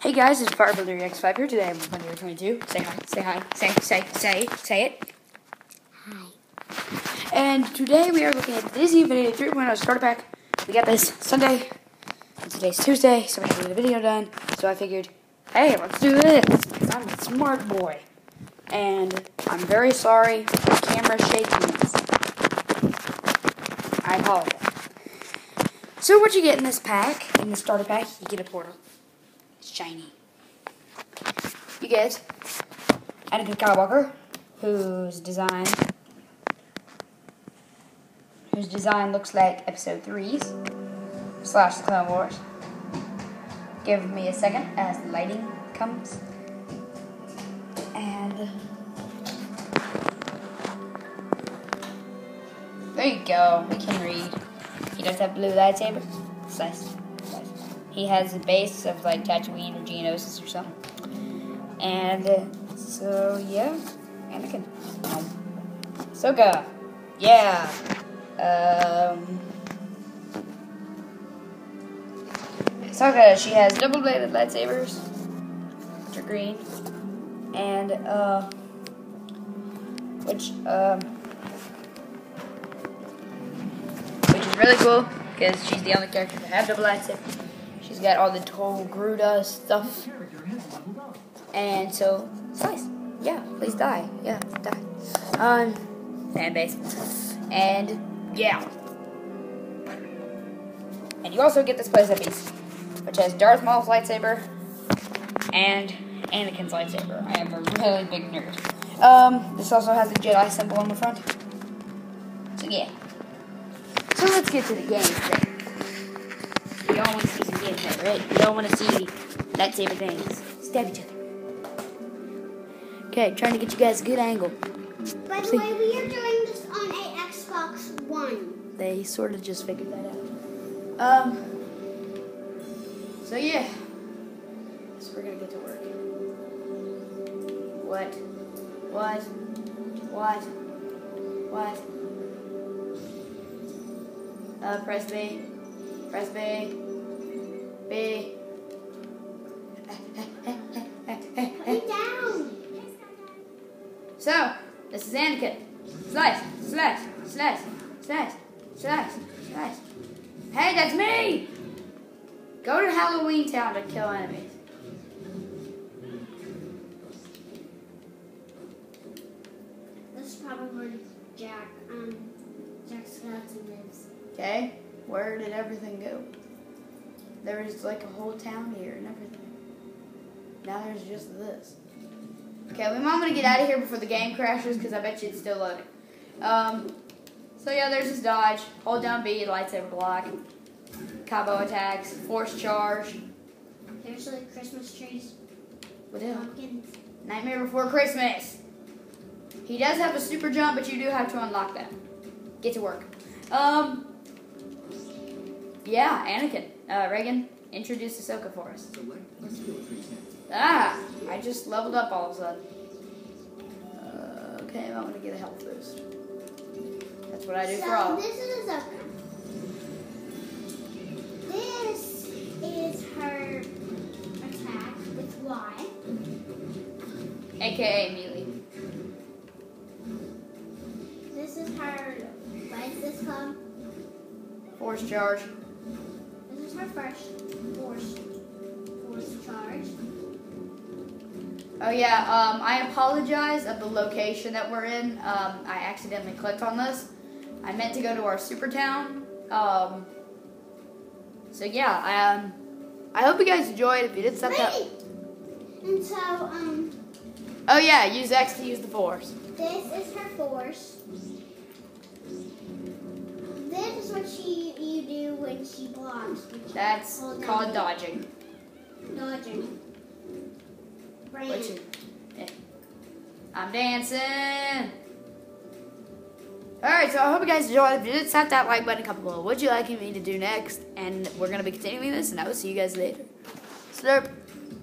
Hey guys, it's Firebuilder X5 here today. I'm Monday 22. Say hi, say hi, say, say, say, say it. Hi. And today we are looking at Disney Infinity 3.0 starter pack. We got this Sunday. And today's Tuesday, so we have to get a video done. So I figured, hey, let's do this. I'm a smart boy. And I'm very sorry for camera shakiness. I apologize. So what you get in this pack, in the starter pack, you get a portal. Shiny. You get Anakin Skywalker, whose design whose design looks like episode 3's slash Clone Wars. Give me a second as the lighting comes. And there you go. We can read. He does have blue lightsaber. It's nice. He has a base of like Tatooine or Geonosis or something. And so yeah, Anakin. Um, Ahsoka. Yeah. Um. Ahsoka, she has double bladed lightsabers, which are green, and uh, which um, which is really cool because she's the only character to have double lightsabers. She's got all the Togruta stuff. And so, it's nice. Yeah, please die. Yeah, die. Um, fan base. And, yeah. And you also get this playset piece, which has Darth Maul's lightsaber and Anakin's lightsaber. I am a really big nerd. Um, this also has the Jedi symbol on the front. So, yeah. So let's get to the game. We all want to see some gameplay, right? We all want to see lightsaber things. Stab each other. Okay, trying to get you guys a good angle. By the See. way, we are doing this on a Xbox One. They sort of just figured that out. Um. So yeah. So we're gonna get to work. What? What? What? What? Uh, press B. Press B. B. Put it down. So, this is Anakin. Slash, slash, slash, slash, slash, slash. Hey, that's me! Go to Halloween Town to kill enemies. This is probably where Jack, um, Jack Skeleton lives. Okay? Where did everything go? There was like a whole town here and everything. Now there's just this. Okay, well, I'm gonna get out of here before the game crashes because I bet you it's still loading. Um, so yeah, there's this dodge. Hold down B, lightsaber block. Combo attacks, force charge. There's like Christmas trees, What else? pumpkins. Nightmare Before Christmas. He does have a super jump, but you do have to unlock that. Get to work. Um. Yeah, Anakin. Uh, Reagan, introduce Ahsoka for us. Ah, I just leveled up all of a sudden. Uh, okay, I'm gonna get a health boost. That's what I do for So all. this is a. This is her attack with Y. AKA Melee. This is her. What is this called? Force charge. This is her first force force charge. Oh yeah, um, I apologize of the location that we're in. Um, I accidentally clicked on this. I meant to go to our super town. Um, so yeah, I, um, I hope you guys enjoyed. If you did stuff that, Wait. And so um, oh yeah, use X to use the force. this is her force. Is what she you do when she blocks. That's called down dodging. dodging. Brain. Which is, eh. I'm dancing. Alright, so I hope you guys enjoyed. If you did, slap that like button, comment below. What would you like me to do next? And we're gonna be continuing this, and I will see you guys later. Slurp.